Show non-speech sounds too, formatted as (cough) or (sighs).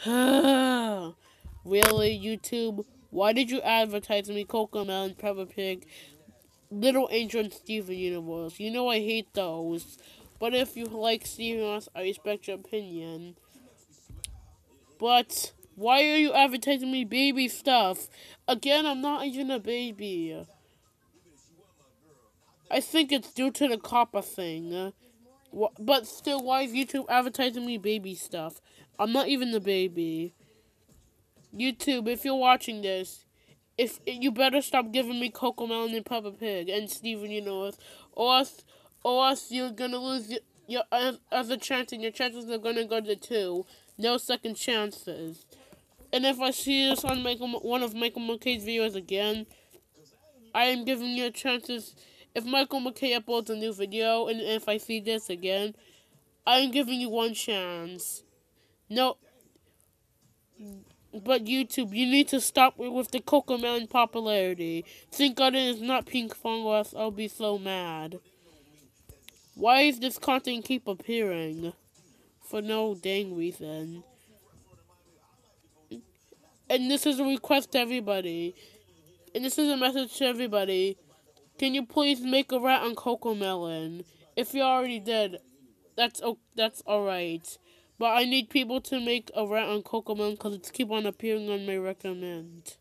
(sighs) really, YouTube? Why did you advertise me Cocomelon, Peppa Pig, Little Angel, and Steven Universe? You know I hate those. But if you like Steven Universe, I respect your opinion. But why are you advertising me baby stuff? Again, I'm not even a baby. I think it's due to the COPPA thing. But still, why is YouTube advertising me baby stuff? I'm not even the baby. YouTube, if you're watching this, if you better stop giving me Cocomelon and Peppa Pig and Steven Universe, or else, or else you're gonna lose your, other chance, and your chances are gonna go to two. No second chances. And if I see this on Michael, one of Michael McKay's videos again, I am giving you chances. If Michael McKay uploads a new video, and if I see this again, I am giving you one chance. No, but YouTube, you need to stop with the Cocomelon popularity. Think God it is not Pink Fungus, I'll be so mad. Why is this content keep appearing? For no dang reason. And this is a request to everybody. And this is a message to everybody. Can you please make a rat on Cocomelon? If you already did, that's that's alright. But I need people to make a rant on Cocomelon because it's keep on appearing on my recommend.